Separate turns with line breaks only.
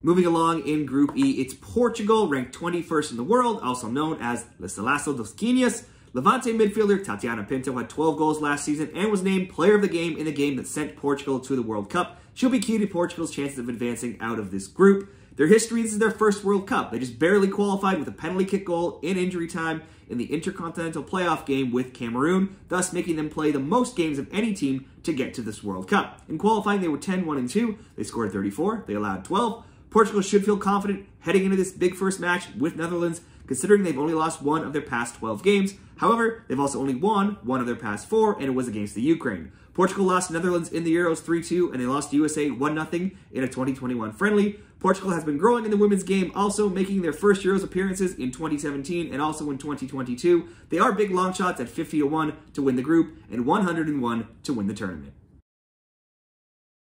Moving along in Group E, it's Portugal, ranked 21st in the world, also known as A Selecção das Quinas. Levante midfielder Tatiana Pinto had 12 goals last season and was named player of the game in the game that sent Portugal to the World Cup. She'll be key to Portugal's chances of advancing out of this group. Their history, this is their first World Cup. They just barely qualified with a penalty kick goal in injury time in the Intercontinental Playoff game with Cameroon, thus making them play the most games of any team to get to this World Cup. In qualifying, they were 10 1 and 2. They scored 34, they allowed 12. Portugal should feel confident heading into this big first match with Netherlands, considering they've only lost one of their past 12 games. However, they've also only won one of their past four, and it was against the Ukraine. Portugal lost Netherlands in the Euros 3-2, and they lost USA 1-0 in a 2021 friendly. Portugal has been growing in the women's game, also making their first Euros appearances in 2017 and also in 2022. They are big long shots at 50 1 to win the group and 101 to win the tournament.